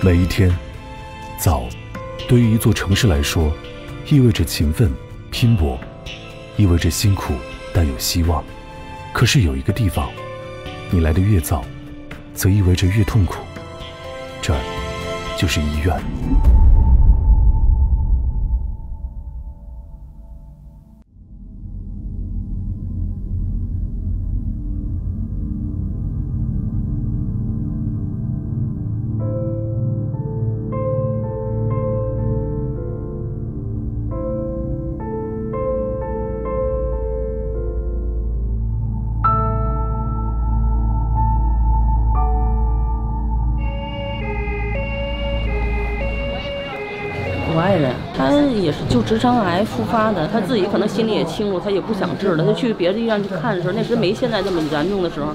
每一天，早，对于一座城市来说，意味着勤奋、拼搏，意味着辛苦但有希望。可是有一个地方，你来的越早，则意味着越痛苦。这儿，就是医院。我爱人，他也是就直肠癌复发的，他自己可能心里也清楚，他也不想治了。他去别的医院去看的时候，那时没现在这么严重的时候，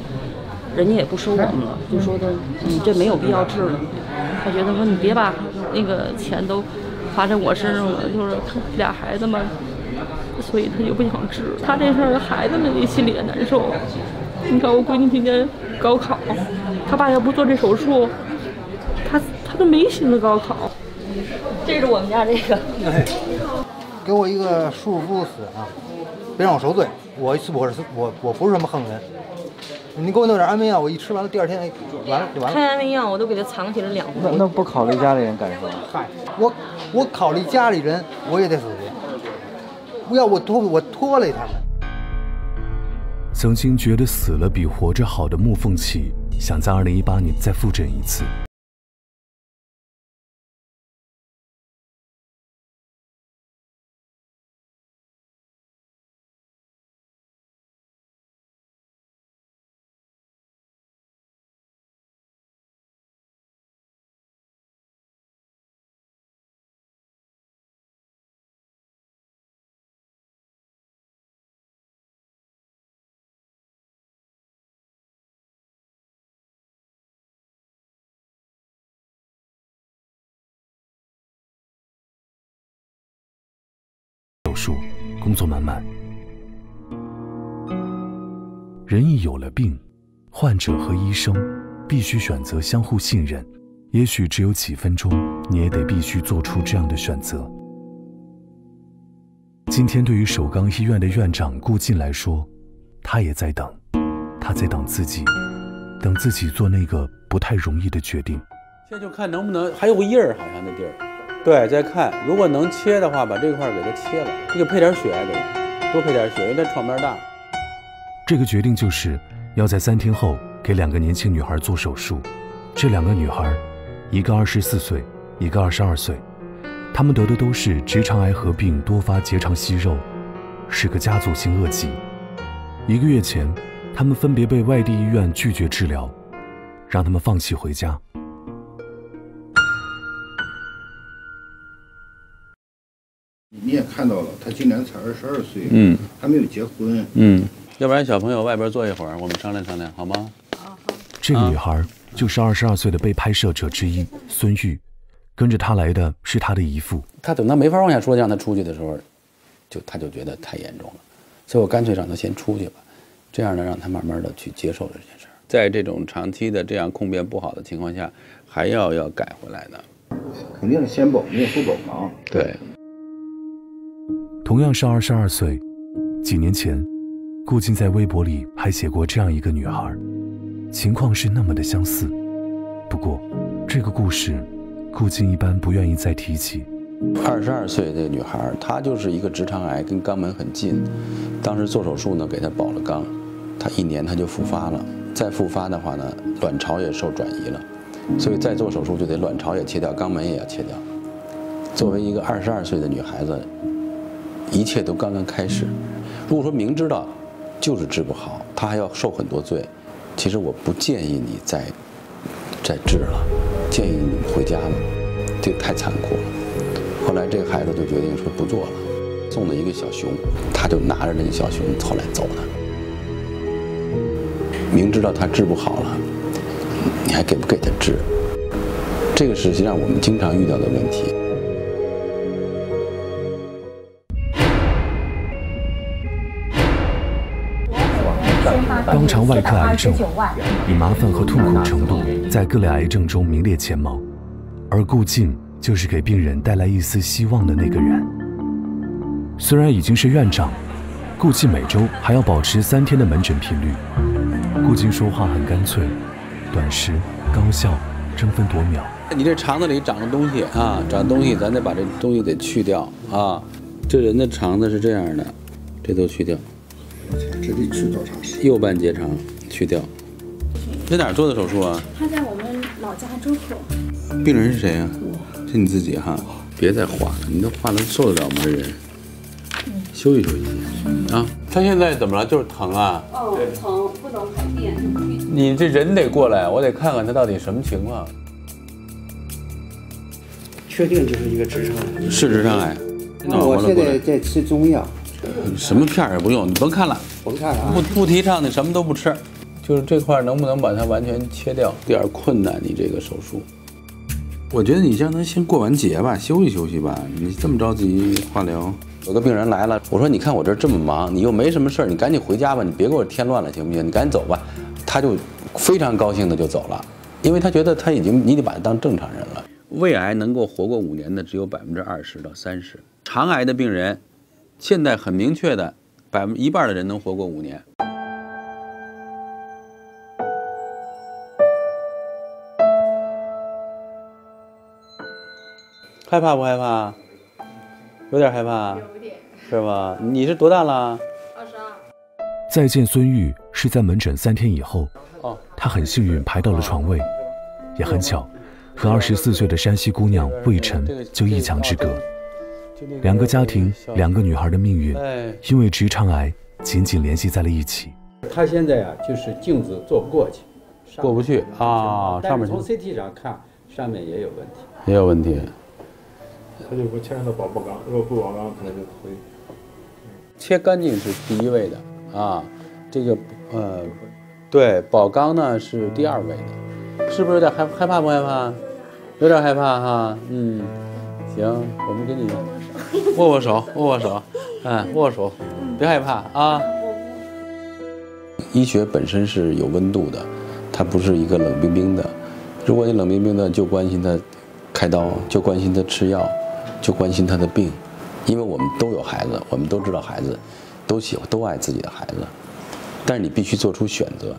人家也不收我们了，就说他你这没有必要治了。他觉得说你别把那个钱都花在我身上了，就是俩孩子嘛，所以他就不想治。他这事儿孩子们心里也难受。你看我闺女今年高考，他爸要不做这手术，他他都没心思高考。这是我们家这个，哎，给我一个束缚死啊！别让我受罪，我我是我我不是什么横人。你给我弄点安眠药，我一吃完了，第二天哎，完了就完了。开安眠药我都给他藏起来两那那不考虑家里人感受？嗨，我我考虑家里人，我也得死去。不要我拖我拖累他们。曾经觉得死了比活着好的穆凤起，想在2018年再复诊一次。手术，工作满满。人一有了病，患者和医生必须选择相互信任。也许只有几分钟，你也得必须做出这样的选择。今天对于首钢医院的院长顾进来说，他也在等，他在等自己，等自己做那个不太容易的决定。现在就看能不能还有个印儿，好像那地儿。对，再看，如果能切的话，把这块儿给它切了，你就配点血得，多配点血，因为它创面大。这个决定就是要在三天后给两个年轻女孩做手术。这两个女孩，一个二十四岁，一个二十二岁，她们得的都是直肠癌合并多发结肠息肉，是个家族性恶疾。一个月前，她们分别被外地医院拒绝治疗，让她们放弃回家。你也看到了，他今年才二十二岁，嗯，还没有结婚，嗯，要不然小朋友外边坐一会儿，我们商量商量，好吗？这个女孩就是二十二岁的被拍摄者之一孙玉，跟着他来的是他的姨父。他等他没法往下说，让他出去的时候，就他就觉得太严重了，所以我干脆让他先出去吧，这样呢，让他慢慢的去接受这件事儿。在这种长期的这样控辩不好的情况下，还要要改回来的。肯定是先保命后保忙。对，同样是二十二岁，几年前，顾静在微博里还写过这样一个女孩，情况是那么的相似。不过，这个故事，顾静一般不愿意再提起。二十二岁的女孩，她就是一个直肠癌，跟肛门很近。当时做手术呢，给她保了肛，她一年她就复发了。再复发的话呢，卵巢也受转移了，所以再做手术就得卵巢也切掉，肛门也要切掉。作为一个二十二岁的女孩子，一切都刚刚开始。如果说明知道就是治不好，他还要受很多罪，其实我不建议你再再治了，建议你回家吧，这个太残酷了。后来这个孩子就决定说不做了，送了一个小熊，他就拿着那个小熊后来走了。明知道他治不好了，你还给不给他治？这个实际上我们经常遇到的问题。肛肠外科癌症以麻烦和痛苦程度在各类癌症中名列前茅。而顾静就是给病人带来一丝希望的那个人。虽然已经是院长，顾静每周还要保持三天的门诊频率。顾静说话很干脆，短时高效，争分夺秒。你这肠子里长个东西啊，长东西，咱得把这东西得去掉啊。这人的肠子是这样的，这都去掉。这得去多长时间？右半结肠去掉。在哪儿做的手术啊？他在我们老家周口。病人是谁啊？是你自己哈。别再画了，你这画能受得了吗？这人，休息休息啊。他现在怎么了？就是疼啊。哦，疼，不能排便。你这人得过来，我得看看他到底什么情况。确定就是一个直肠癌。是直肠癌。那我现在在吃中药，什么片儿也不用，你甭看了，甭看了啊不。不提倡，你什么都不吃，就是这块儿能不能把它完全切掉，有点困难。你这个手术，我觉得你让他先过完节吧，休息休息吧。你这么着急化疗，有个病人来了，我说你看我这儿这么忙，你又没什么事儿，你赶紧回家吧，你别给我添乱了，行不行？你赶紧走吧。他就非常高兴的就走了，因为他觉得他已经你得把他当正常人了。胃癌能够活过五年的只有百分之二十到三十，肠癌的病人，现在很明确的，百分一半的人能活过五年。害怕不害怕？有点害怕，有点是吧？你是多大了？二十二再见孙玉是在门诊三天以后，哦，他很幸运排到了床位，也很巧，和二十四岁的山西姑娘魏晨就一墙之隔。两个家庭，两个女孩的命运，哎，因为直肠癌紧紧联系在了一起。他现在啊，就是镜子做不过去，过不去啊上面从 CT 上看，上面也有问题。也有问题。他就会牵扯到保不钢，如果不保肛，可能就会切干净是第一位的啊，这个呃，对，保肛呢是第二位的，是不是有点害害怕不害怕？有点害怕哈，嗯，行，我们给你 握握手，握握手，嗯，握手，别害怕啊。医学本身是有温度的，它不是一个冷冰冰的。如果你冷冰冰的就关心他开刀，就关心他吃药，就关心他的病，因为我们都有孩子，我们都知道孩子都喜欢都爱自己的孩子，但是你必须做出选择。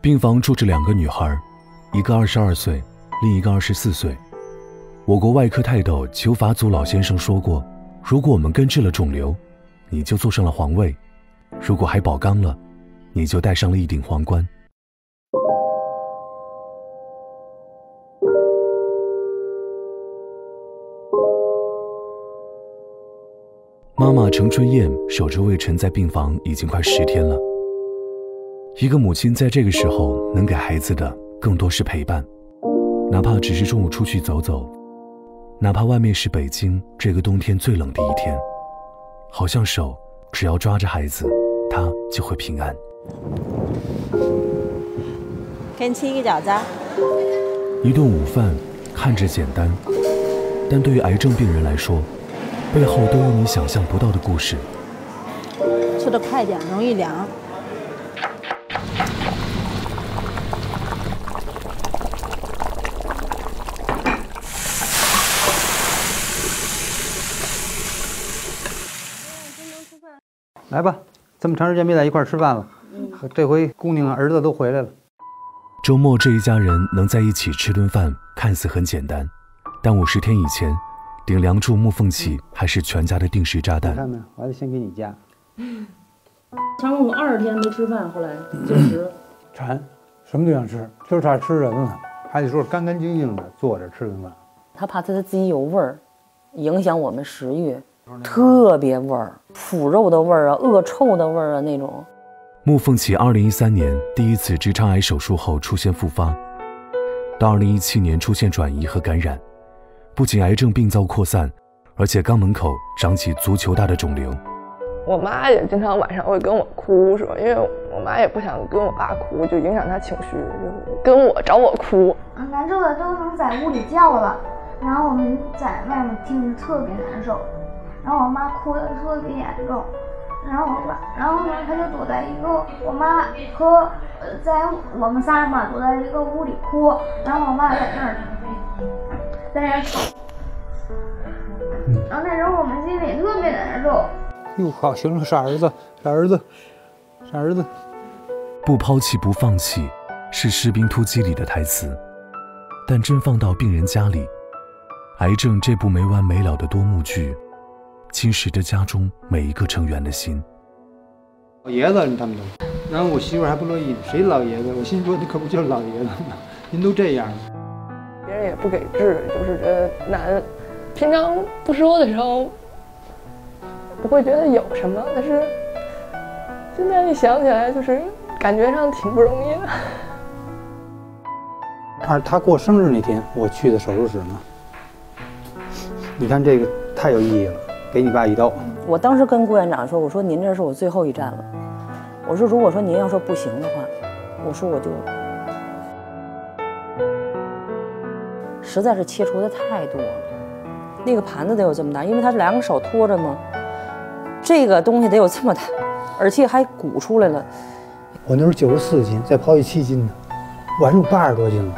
病房住着两个女孩，一个二十二岁，另一个二十四岁。我国外科泰斗裘法祖老先生说过，如果我们根治了肿瘤，你就坐上了皇位；如果还保肛了，你就戴上了一顶皇冠。妈妈程春燕守着魏晨在病房已经快十天了。一个母亲在这个时候能给孩子的更多是陪伴，哪怕只是中午出去走走，哪怕外面是北京这个冬天最冷的一天，好像手只要抓着孩子，他就会平安。给你吃一个饺子啊。一顿午饭看着简单，但对于癌症病人来说，背后都有你想象不到的故事。吃的快点，容易凉。来吧，这么长时间没在一块儿吃饭了，这回姑娘儿子都回来了。周末这一家人能在一起吃顿饭，看似很简单，但五十天以前，顶梁柱木凤起还是全家的定时炸弹。你看没？我还得先给你夹。常我们二十天没吃饭，后来就是馋，什么都想吃，就差吃人了。还得说干干净净的坐着吃顿饭。他怕他自己有味儿，影响我们食欲，特别味儿，腐肉的味儿啊，恶臭的味儿啊那种。穆凤起二零一三年第一次直肠癌手术后出现复发，到二零一七年出现转移和感染，不仅癌症病灶扩散，而且肛门口长起足球大的肿瘤。我妈也经常晚上会跟我哭，说因为我妈也不想跟我爸哭，就影响她情绪，就跟我找我哭。难受的都能在屋里叫了，然后我们在外面听着特别难受，然后我妈哭的特别严重，然后我爸，然后呢他就躲在一个我妈和呃在我们仨嘛躲在一个屋里哭，然后我爸在那儿在那儿吵，然后那时候我们心里特别难受。哟，好，行了，傻儿子，傻儿子，傻儿子。不抛弃，不放弃，是《士兵突击》里的台词，但真放到病人家里，癌症这部没完没了的多幕剧，侵蚀着家中每一个成员的心。老爷子，他们都，然后我媳妇还不乐意，谁老爷子？我心说，你可不就是老爷子吗？您都这样。别人也不给治，就是觉得难。平常不说的时候，不会觉得有什么，但是现在一想起来，就是感觉上挺不容易的。而他过生日那天，我去的手术室呢。你看这个太有意义了，给你爸一刀。我当时跟顾院长说：“我说您这是我最后一站了。我说如果说您要说不行的话，我说我就实在是切除的太多了。那个盘子得有这么大，因为他是两个手托着嘛，这个东西得有这么大，而且还鼓出来了。我那时候九十四斤，再抛一七斤呢，我还剩八十多斤了。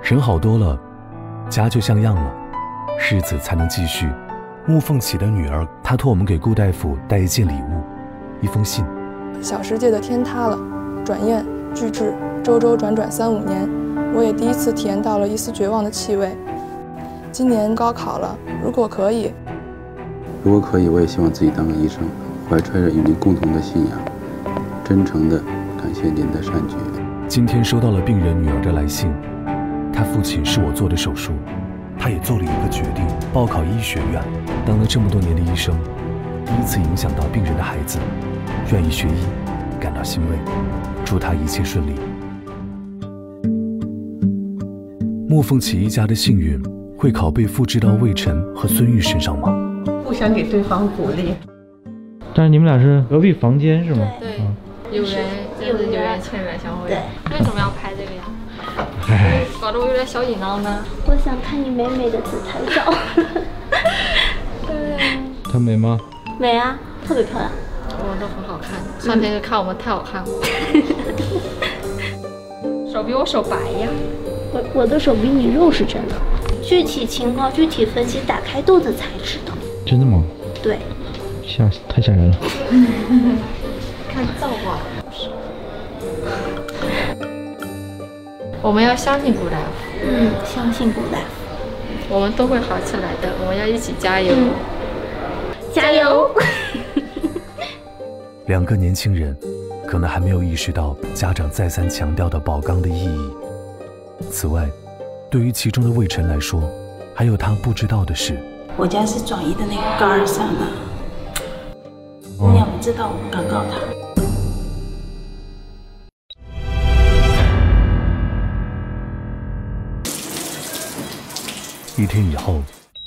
人好多了，家就像样了，日子才能继续。”穆凤起的女儿，她托我们给顾大夫带一件礼物，一封信。小世界的天塌了，转院拒治，周周转转三五年，我也第一次体验到了一丝绝望的气味。今年高考了，如果可以，如果可以，我也希望自己当个医生，怀揣着与您共同的信仰，真诚的感谢您的善举。今天收到了病人女儿的来信，她父亲是我做的手术。他也做了一个决定，报考医学院。当了这么多年的医生，第一次影响到病人的孩子，愿意学医，感到欣慰。祝他一切顺利。莫凤起一家的幸运会拷贝复制到魏晨和孙玉身上吗？互相给对方鼓励。但是你们俩是隔壁房间是吗？对，有缘就是有缘千缘搞得我有点小紧张呢。我想看你美美的自拍照。对。她美吗？美啊，特别漂亮。我都很好看。上天就看我们太好看了。手比我手白呀。我我的手比你肉是真的。具体情况具体分析，打开肚子才知道。真的吗？对。吓，太吓人了。看造化。我们要相信古大夫。嗯，相信古大夫。我们都会好起来的，我们要一起加油。嗯、加油！两个年轻人可能还没有意识到家长再三强调的保肛的意义。此外，对于其中的魏晨来说，还有他不知道的事，我家是转移的那个高二上的，你也不知道我刚告他。一天以后，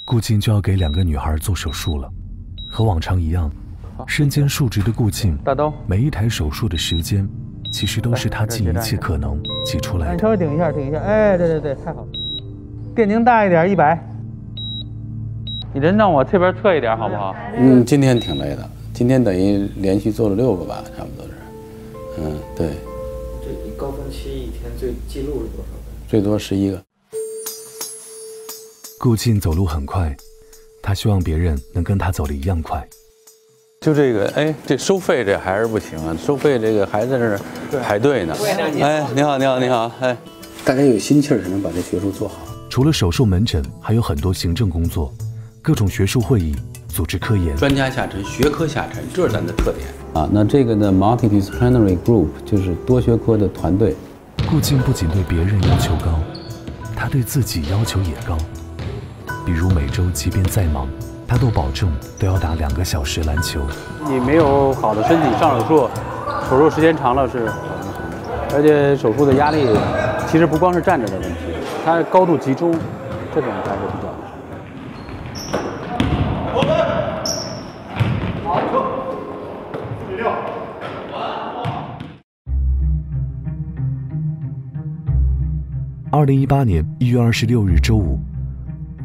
顾静就要给两个女孩做手术了。和往常一样，身兼数职的顾静，大刀，每一台手术的时间，其实都是她尽一切可能挤出来的。你稍微顶一下，顶一下，哎，对对对，太好了。电宁大一点，一百。你人让我这边侧一点，好不好？嗯，今天挺累的，今天等于连续做了六个吧，差不多是。嗯，对。这一高峰期一天最记录是多少个？最多十一个。顾静走路很快，他希望别人能跟他走的一样快。就这个，哎，这收费这还是不行啊！收费这个还在这排队呢。哎，你好，你好，你好，哎，大家有心气儿才能把这学术做好。除了手术门诊，还有很多行政工作，各种学术会议，组织科研。专家下沉，学科下沉，这是咱的特点啊。那这个呢，multidisciplinary group 就是多学科的团队。顾静不仅对别人要求高，他对自己要求也高。比如每周即便再忙，他都保证都要打两个小时篮球。你没有好的身体上手术，手术时间长了是，而且手术的压力其实不光是站着的问题，它高度集中，这种还是比较难。我们好，撤，四比六。二零一八年一月二十六日周五。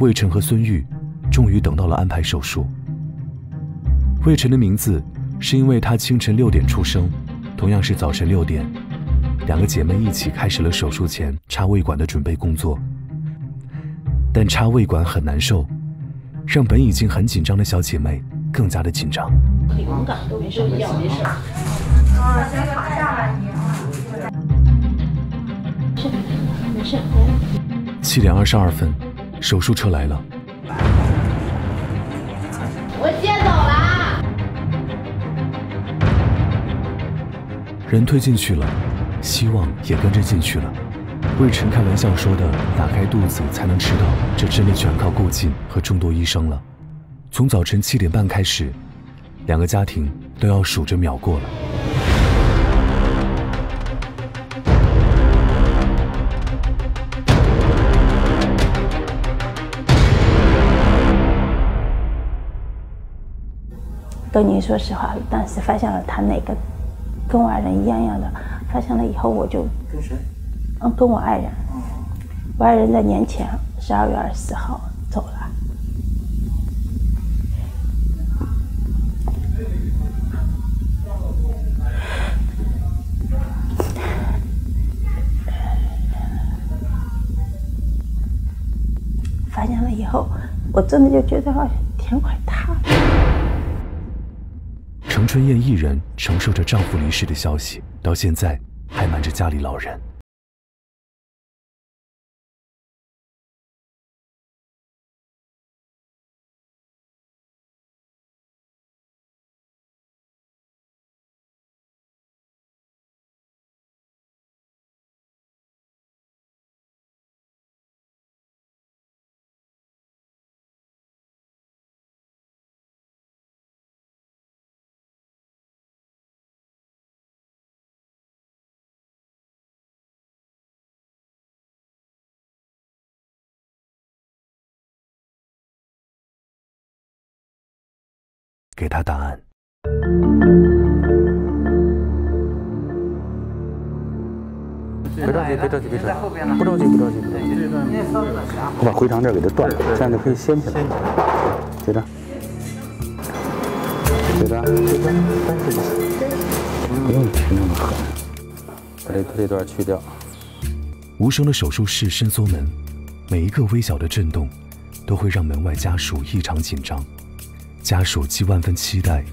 魏晨和孙玉终于等到了安排手术。魏晨的名字是因为他清晨六点出生，同样是早晨六点，两个姐妹一起开始了手术前插胃管的准备工作。但插胃管很难受，让本已经很紧张的小姐妹更加的紧张。灵感都没事，没事。啊，先躺下来。没事。七点二十二分，手术车来了。我接走了。人推进去了，希望也跟着进去了。魏晨开玩笑说的“打开肚子才能吃到”，这真的全靠顾静和众多医生了。从早晨七点半开始，两个家庭都要数着秒过了。跟您说实话，当时发现了他那个跟我爱人一样样的，发现了以后我就跟谁？嗯，跟我爱人。我爱人在年前十二月二十四号走了。发现了以后，我真的就觉得好像天快春燕一人承受着丈夫离世的消息，到现在还瞒着家里老人。给他答案。别着急，别着急，别着急，不着急，不着急，不着急。我把回肠这儿给它断了，这样就可以掀起来。接着，接着，接着，不用去那么狠，把这这段去掉。无声的手术室伸缩门，每一个微小的震动，都会让门外家属异常紧张。家属既万分期待，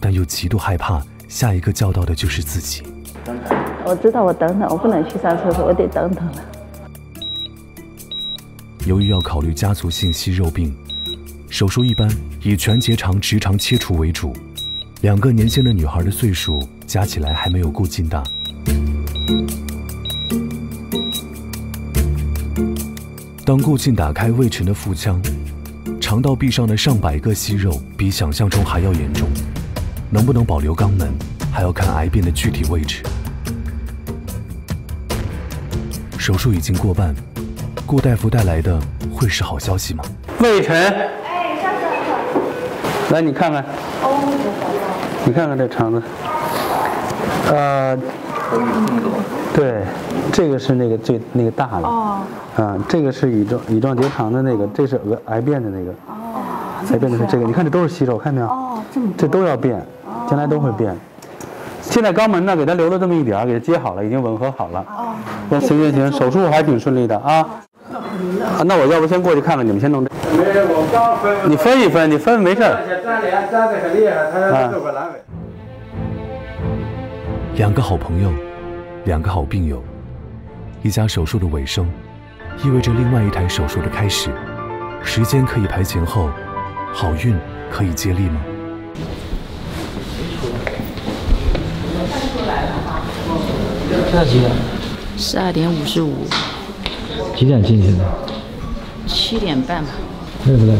但又极度害怕下一个叫到的就是自己。我知道，我等等，我不能去上厕所，我得等等了。由于要考虑家族性息肉病，手术一般以全结肠直肠切除为主。两个年轻的女孩的岁数加起来还没有顾静大。当顾静打开魏晨的腹腔，肠道壁上的上百个息肉比想象中还要严重，能不能保留肛门，还要看癌变的具体位置。手术已经过半，顾大夫带来的会是好消息吗？魏晨，哎，上上上。来你看看，哦，你看看这肠子，呃，对，这个是那个最那个大的，哦，啊，这个是乙状乙状结肠的那个，这是癌癌变的那个，哦，癌变的是这个，你看这都是息肉，看见没有？哦，这么这都要变，将来都会变。现在肛门呢，给它留了这么一点儿，给它接好了，已经吻合好了。哦，那行行行，手术还挺顺利的啊。啊，那我要不先过去看看，你们先弄这。没事，我刚分。你分一分，你分没事儿。粘连粘的很厉害，他阑尾。两个好朋友，两个好病友，一家手术的尾声，意味着另外一台手术的开始。时间可以排前后，好运可以接力吗？现在几点？十二点五十五，几点进去的？七点半吧。累不累？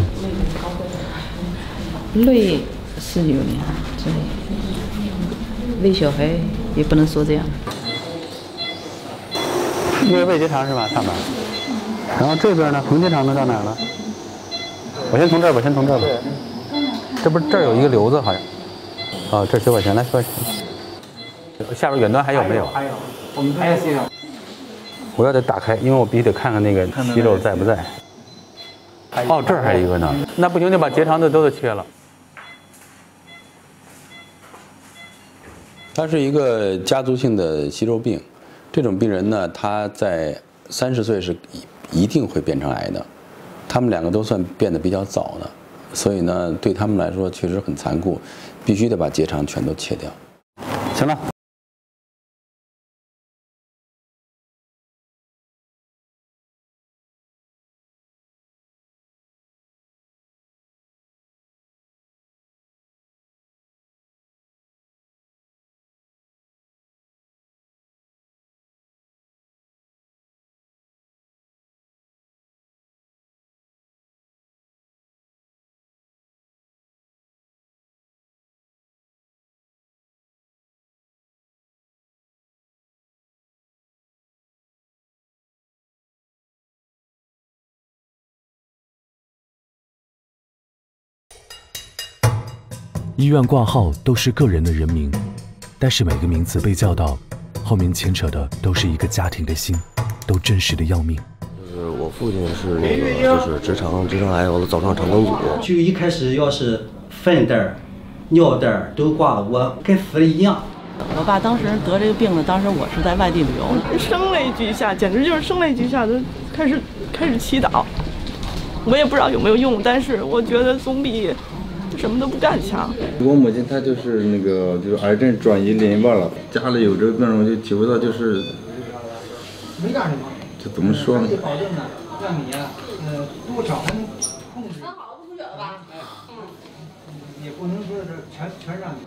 累是有点，对。累小孩也不能说这样。因为胃结肠是吧，上面。然后这边呢，横结肠呢到哪儿了？我先从这儿吧，先从这儿吧。这不是这儿有一个瘤子好像。哦，这九块钱，来九块钱。下边远端还有没有？还有，我们还有息肉。我要得打开，因为我必须得看看那个息肉在不在。哦，这儿还有一个呢。那不行，就把结肠的都得切了。它是一个家族性的息肉病，这种病人呢，他在三十岁是一定会变成癌的。他们两个都算变得比较早的，所以呢，对他们来说确实很残酷，必须得把结肠全都切掉。行了。医院挂号都是个人的人名，但是每个名字被叫到，后面牵扯的都是一个家庭的心，都真实的要命。就是我父亲是那个就是直肠直肠癌，完了早上肠梗阻。就一开始要是粪袋儿、尿袋儿都挂了，我跟死了一样。我爸当时得这个病了，当时我是在外地旅游，声泪俱下，简直就是声泪俱下都开始开始祈祷。我也不知道有没有用，但是我觉得总比什么都不干强。我母亲她就是那个就是癌症转移淋巴了，家里有这个病人，我就体会到就是，就怎么说呢？保证呢，让你啊，呃，多少还能控制。也不能说是全全让你。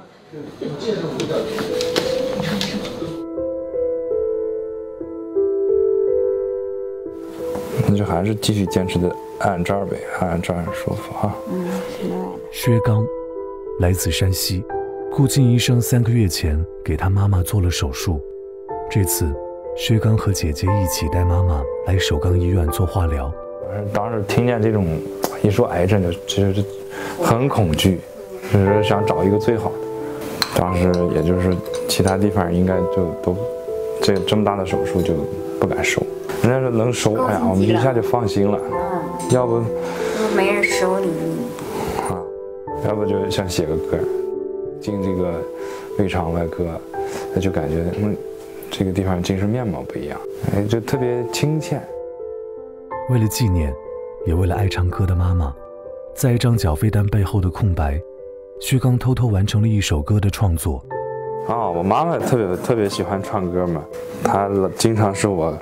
这是五角那就还是继续坚持的按这儿呗，按这儿说服哈。薛刚，来自山西，顾静医生三个月前给他妈妈做了手术。这次，薛刚和姐姐一起带妈妈来首钢医院做化疗。当时听见这种一说癌症，就其实就很恐惧，就是想找一个最好的。当时也就是其他地方应该就都这这么大的手术就不敢收，人家说能收，哎呀，我们一下就放心了。要不没人收你，啊，要不就想写个歌，进这个胃肠外科，那就感觉嗯这个地方精神面貌不一样，哎，就特别亲切。为了纪念，也为了爱唱歌的妈妈，在一张缴费单背后的空白，薛刚偷偷完成了一首歌的创作。啊、我妈妈特别特别喜欢唱歌嘛，她经常是我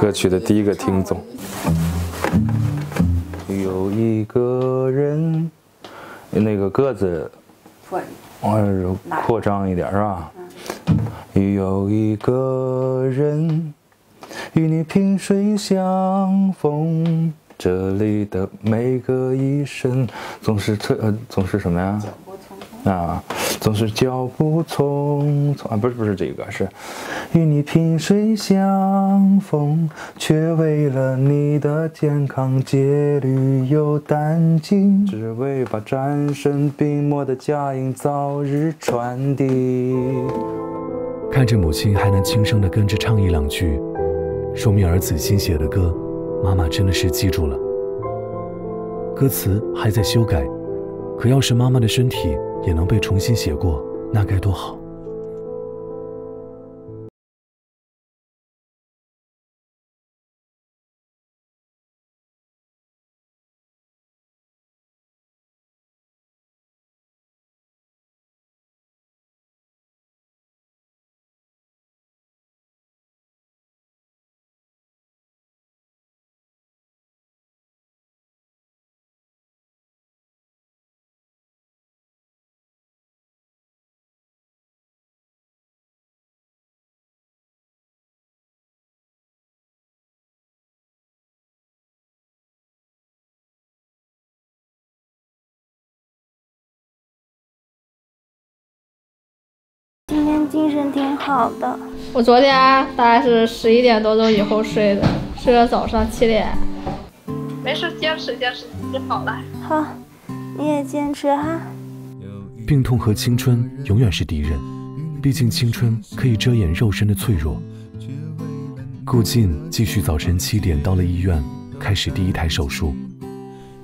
歌曲的第一个听众。有一个人，那个个子，往，扩张一点是吧？有一个人与你萍水相逢，这里的每个医生总是特呃总是什么呀？啊，总是脚步匆匆啊，不是不是这个，是与你萍水相逢，却为了你的健康戒律有胆惊，只为把战胜病魔的佳音早日传递。看着母亲还能轻声的跟着唱一两句，说明儿子新写的歌，妈妈真的是记住了。歌词还在修改，可要是妈妈的身体也能被重新写过，那该多好。天精神挺好的。我昨天大概是十一点多钟以后睡的，睡到早上七点。没事，坚持坚持就好了。好，你也坚持哈。病痛和青春永远是敌人，毕竟青春可以遮掩肉身的脆弱。顾静继续早晨七点到了医院，开始第一台手术。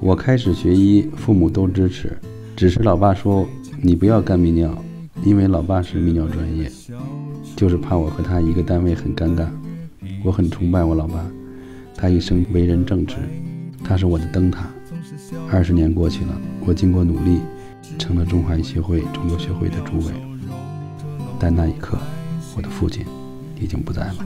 我开始学医，父母都支持，只是老爸说你不要干泌尿，因为老爸是泌尿专业，就是怕我和他一个单位很尴尬。我很崇拜我老爸，他一生为人正直，他是我的灯塔。二十年过去了，我经过努力，成了中华医协会肿瘤学会的主委。但那一刻，我的父亲已经不在了。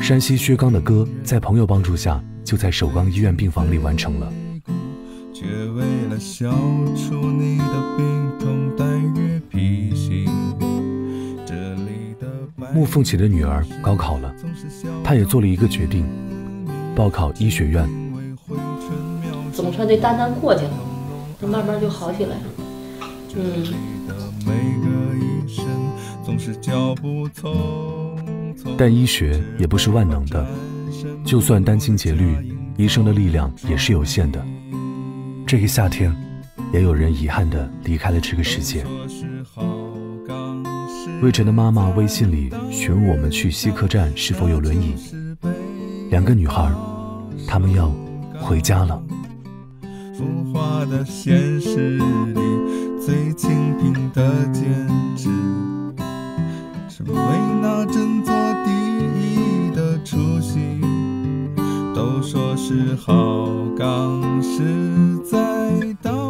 山西薛刚的歌在朋友帮助下，就在首钢医院病房里完成了。穆凤起的女儿高考了，她也做了一个决定，报考医学院。总算这担当过去了，那慢慢就好起来了。嗯。但医学也不是万能的，就算殚精竭虑，医生的力量也是有限的。这个夏天，也有人遗憾地离开了这个世界。魏晨的妈妈微信里询问我们去西客站是否有轮椅。两个女孩，她们要回家了。浮华的现实里，最清贫的坚持，是为那振说是好钢是在。